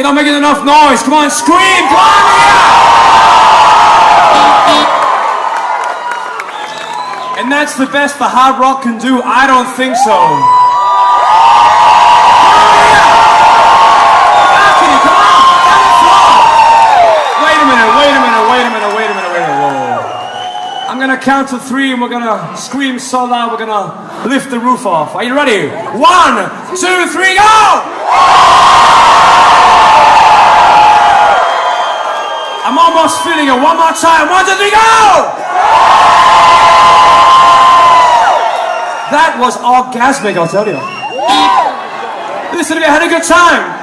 You're not making enough noise. Come on, scream. Come on. And that's the best the hard rock can do. I don't think so. Gloria! Wait a minute, wait a minute, wait a minute, wait a minute, wait a minute. I'm gonna count to three and we're gonna scream so loud we're gonna lift the roof off. Are you ready? One, two, three, go! I'm almost feeling it. One more time. One, two, three, go! That was orgasmic, I'll tell you. Listen to me, I had a good time.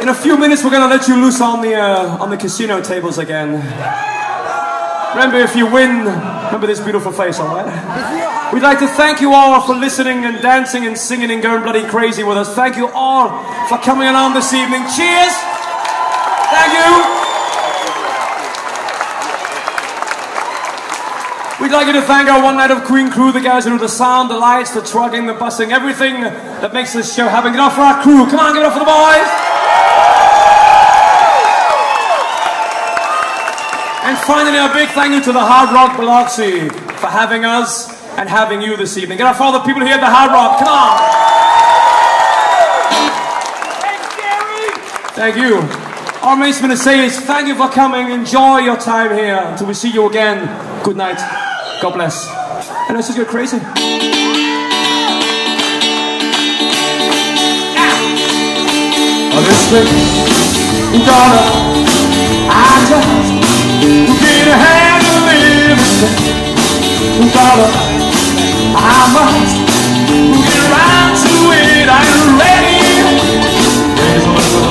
In a few minutes, we're gonna let you loose on the uh, on the casino tables again. Remember, if you win, remember this beautiful face, all right? We'd like to thank you all for listening and dancing and singing and going bloody crazy with us. Thank you all for coming along this evening. Cheers! Thank you! We'd like you to thank our One Night of Queen crew, the guys who do the sound, the lights, the trucking, the busing, everything that makes this show happen. Get up for our crew. Come on, it up for the boys! And finally, a big thank you to the Hard Rock Biloxi for having us and having you this evening. Get up for all the people here at the Hard Rock. Come on. Thank you. Our main to say is thank you for coming. Enjoy your time here. Until we see you again. Good night. God bless. And let's just go crazy. Oh, this thing, daughter, I just a hand to live Daughter, I must get around to it. I'm ready? There's a little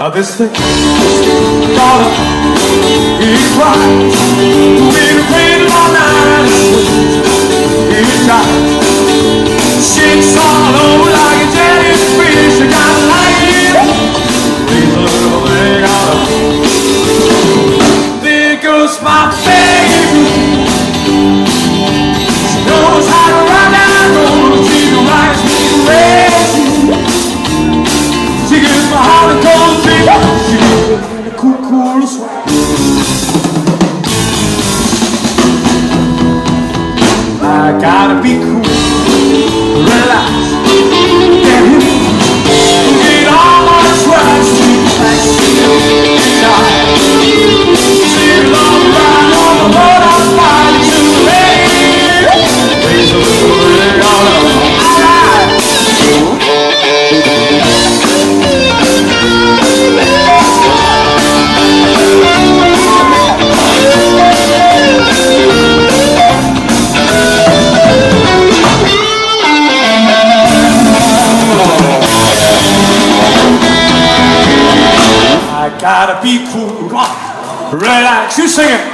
out of this thing Daughter, it's right. Been waiting all night. It's right. Shakes all over like a jellyfish cool, gotta be cool. On. Relax. You sing it.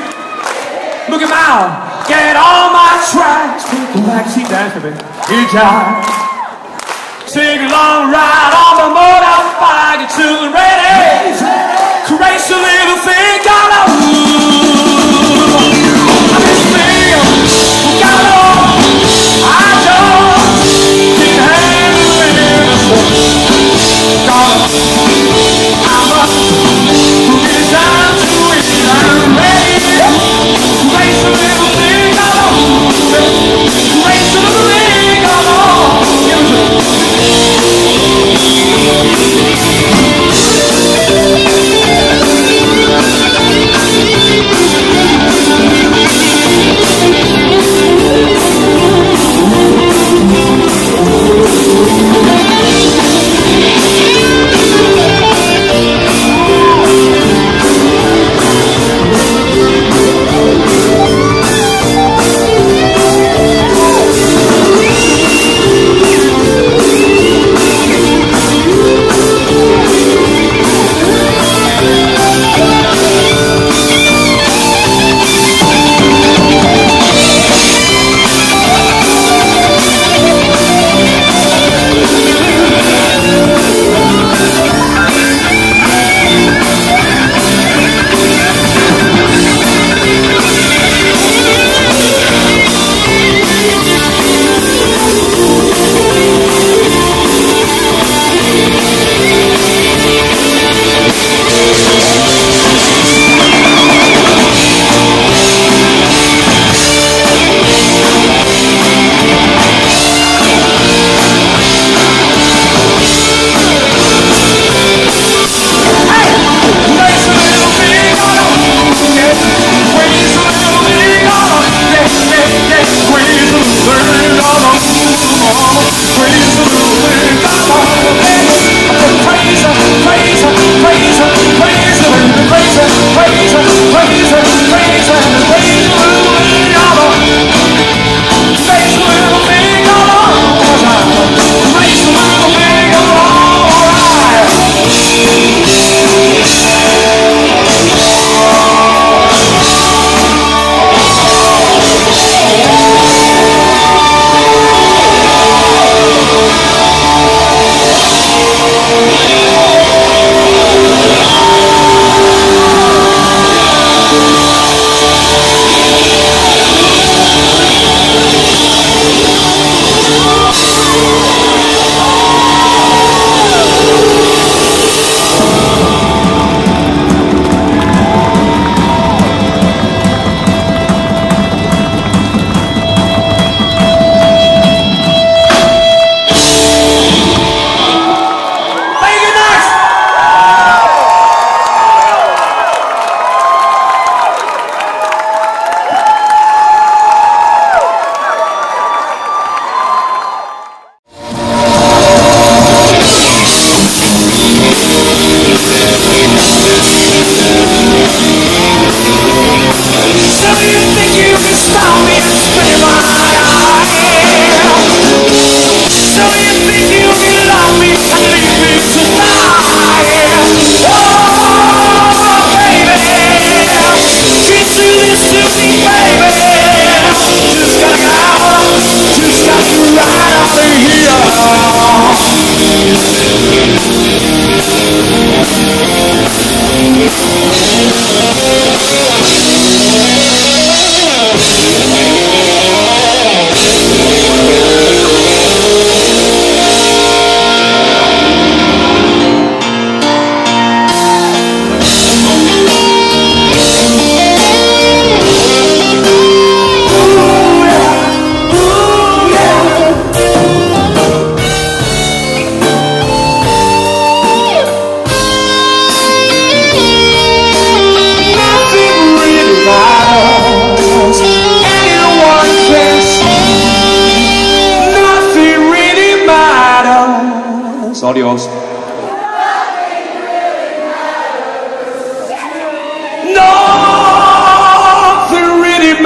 Look at now. Get on my tracks. Take a backseat dance with me. You jive. Sing a long ride on the motorbike until ready.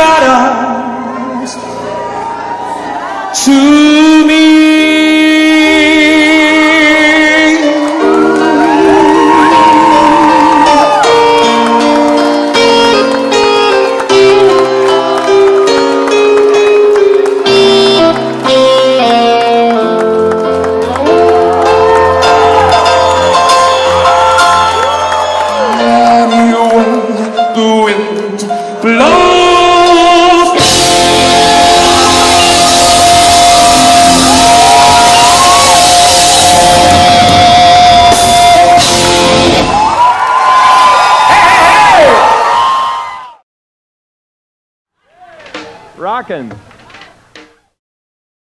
Matters to Rockin'.